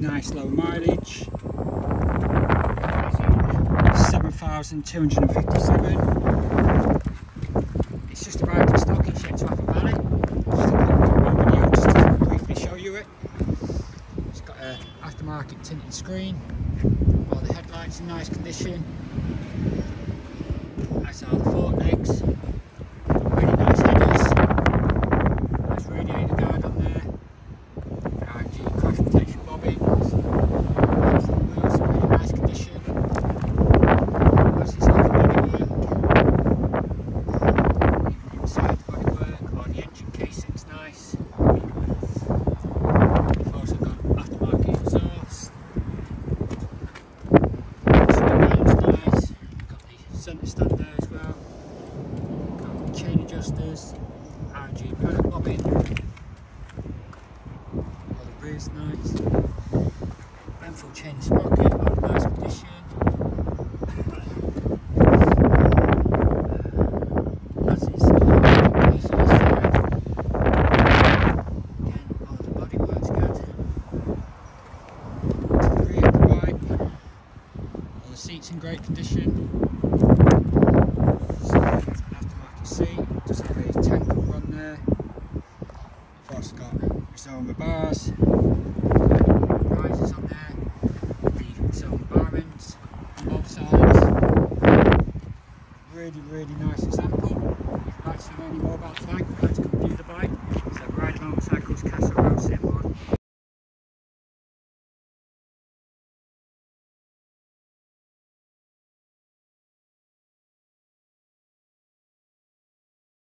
nice low mileage. 7,257. It's just arrived in stock Shetwaffe Valley. Just a video just to briefly show you it. It's got an aftermarket tinted screen. All the headlights in nice condition. As are the fork legs. Really nice headers. Nice radiator guard on there. RG crash protection bobbins. Everything wheels in really nice condition. As is all the bodywork. Even inside the bodywork, all the engine casing's nice. We've also got aftermarket exhaust. Sunline's nice. Got the centre as chain adjusters, RG paddock bobbin. All the rear's nice. Renthal chain sprocket, all in nice condition. Can all the AC side. Again, all the bodywork's good. To the rear of the bike. All the seats in great condition. So, it's an aftermarket seat, does have a tank cover on there. Also got its own bars, risers on there, the own barrens on both sides. Really, really nice example. If you'd like to know